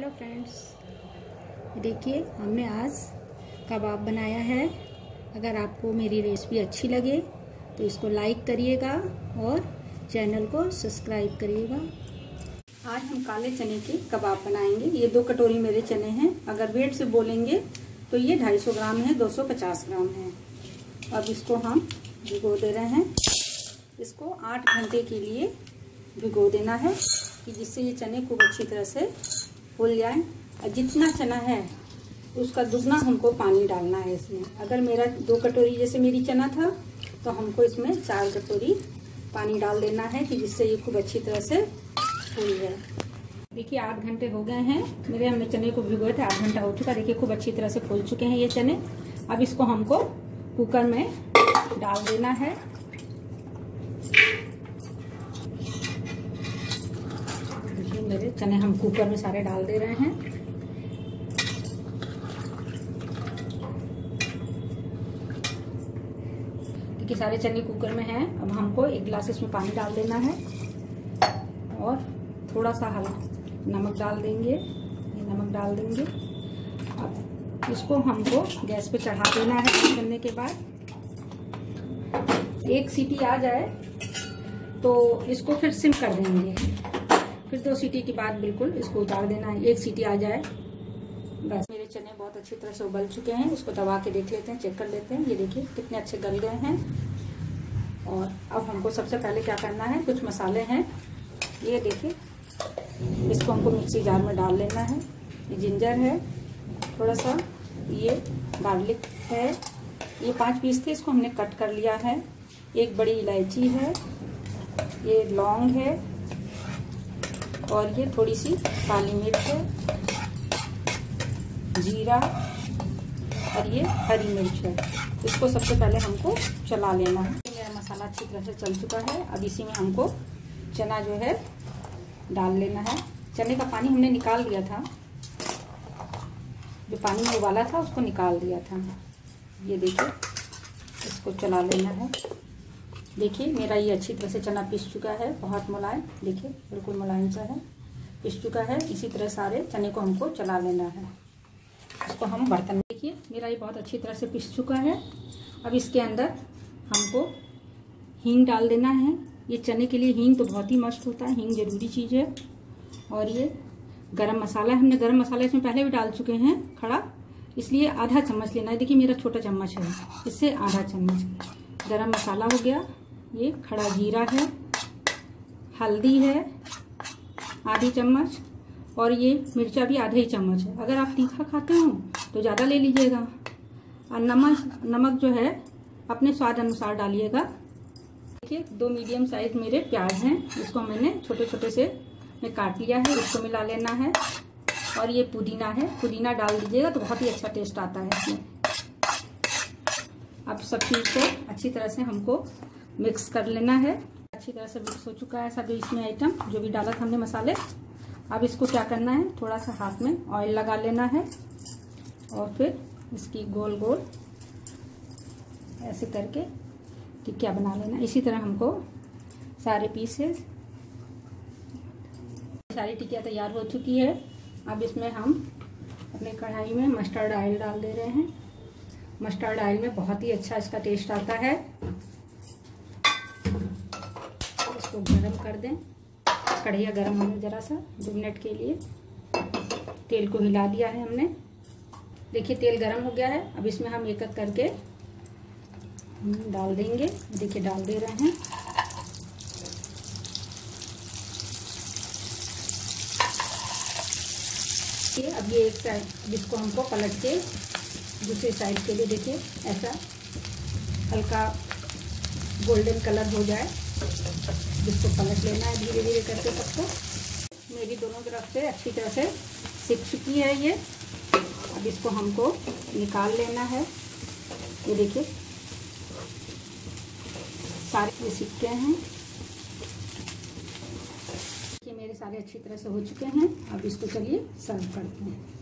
Hello friends देखिए, हमने आज कबाब बनाया है। अगर आपको मेरी रेसिपी अच्छी लगे तो इसको लाइक करिएगा और चैनल को सब्सक्राइब करिएगा। आज हम काले चने के कबाब बनाएँगे। ये दो कटोरी मेरे चने हैं। अगर वेट से बोलेंगे तो ये 250 ग्राम है 250 ग्राम है। अब इसको हम भिगो दे रहे हैं। इसको आठ घंटे के लिए भिगो देना है कि जिससे ये चने खूब अच्छी तरह से फूल जाए और जितना चना है, उसका दुगना हमको पानी डालना है इसमें। अगर मेरा दो कटोरी, जैसे मेरी चना था तो हमको इसमें चार कटोरी पानी डाल देना है कि जिससे ये खूब अच्छी तरह से फूल जाए। देखिए, आठ घंटे हो गए हैं। मेरे हमने चने को भिगोए थे, आठ घंटा हो चुका देखिए, खूब अच्छी तरह से फूल चुके हैं ये चने। अब इसको हमको कुकर में डाल देना है मेरे चने हम कुकर में सारे डाल दे रहे हैं। देखिए, सारे चने कुकर में हैं। अब हमको एक गिलास इसमें पानी डाल देना है और थोड़ा सा हल्का नमक डाल देंगे। ये नमक डाल देंगे। अब इसको हमको गैस पे चढ़ा देना है करने के बाद। एक सीटी आ जाए तो इसको फिर सिम कर देंगे। फिर दो सीटी के बाद बिल्कुल इसको उतार देना है। एक सीटी आ जाए। बस। मेरे चने बहुत अच्छी तरह से उबल चुके हैं। इसको दबा के देख लेते हैं, चेक कर लेते हैं। ये देखिए, कितने अच्छे गल गए हैं। और अब हमको सबसे पहले क्या करना है, कुछ मसाले हैं। ये देखिए, इसको हमको मिक्सी जार में डाल लेना है। ये जिंजर है थोड़ा सा ये गार्लिक है। ये पाँच पीस थे, इसको हमने कट कर लिया है। एक बड़ी इलायची है। ये लौंग है। और ये थोड़ी सी काली मिर्च है। जीरा और ये हरी मिर्च है। इसको सबसे पहले हमको चला लेना है। मेरा मसाला अच्छी तरह से चल चुका है। अब इसी में हमको चना जो है डाल लेना है। चने का पानी हमने निकाल दिया था। जो पानी में उबाला था, उसको निकाल दिया था। ये देखिए, इसको चला लेना है। देखिए, मेरा ये अच्छी तरह से चना पिस चुका है, बहुत मुलायम। देखिए, बिल्कुल मुलायम सा है। पिस चुका है, इसी तरह सारे चने को हमको चला लेना है। इसको हम बर्तन देखिए, मेरा ये बहुत अच्छी तरह से पिस चुका है। अब इसके अंदर हमको हींग डाल देना है। ये चने के लिए हींग तो बहुत ही मस्त होता है, हींग ज़रूरी चीज़ है। और ये गरम मसाला, हमने गरम मसाला इसमें पहले भी डाल चुके हैं, खड़ा। इसलिए आधा चम्मच लेना है। देखिए, मेरा छोटा चम्मच है। इससे आधा चम्मच। गरम मसाला हो गया। ये खड़ा जीरा है, हल्दी है, आधी चम्मच, और ये मिर्चा भी आधा ही चम्मच है। अगर आप तीखा खाते हो तो ज़्यादा ले लीजिएगा। और नमक नमक जो है, अपने स्वाद अनुसार डालिएगा। देखिए, दो मीडियम साइज़ मेरे प्याज हैं, इसको मैंने छोटे छोटे से मैं काट लिया है, इसको मिला लेना है। और ये पुदीना है, पुदीना डाल दीजिएगा तो बहुत ही अच्छा टेस्ट आता है इसमें। अब सब चीज़ को अच्छी तरह से हमको मिक्स कर लेना है। अच्छी तरह से मिक्स हो चुका है सभी इसमें आइटम, जो भी डाला था हमने मसाले। अब इसको क्या करना है, थोड़ा सा हाथ में ऑयल लगा लेना है। और फिर इसकी गोल गोल ऐसे करके टिक्किया बना लेना इसी तरह हमको सारे पीसेस सारी टिक्किया तैयार हो चुकी है। अब इसमें हम अपने कढ़ाई में मस्टर्ड ऑयल डाल दे रहे हैं। मस्टर्ड ऑयल में बहुत ही अच्छा इसका टेस्ट आता है इसको गरम कर दें। कढ़िया गर्म होने ज़रा सा, दो मिनट के लिए। तेल को हिला दिया है हमने। देखिए, तेल गरम हो गया है। अब इसमें हम एक एक करके डाल देंगे। देखिए, डाल दे रहे हैं। अब ये एक साइड जिसको हमको पलट के दूसरी साइड के लिए देखिए, ऐसा हल्का गोल्डन कलर हो जाए। जिसको पलट लेना है धीरे धीरे करके सबको। मेरी दोनों तरफ़ से अच्छी तरह से सीख चुकी है ये। अब इसको हमको निकाल लेना है। ये देखिए। सारे ये सिक्के हैं। ये मेरे सारे अच्छी तरह से हो चुके हैं। अब इसको चलिए सर्व करते हैं।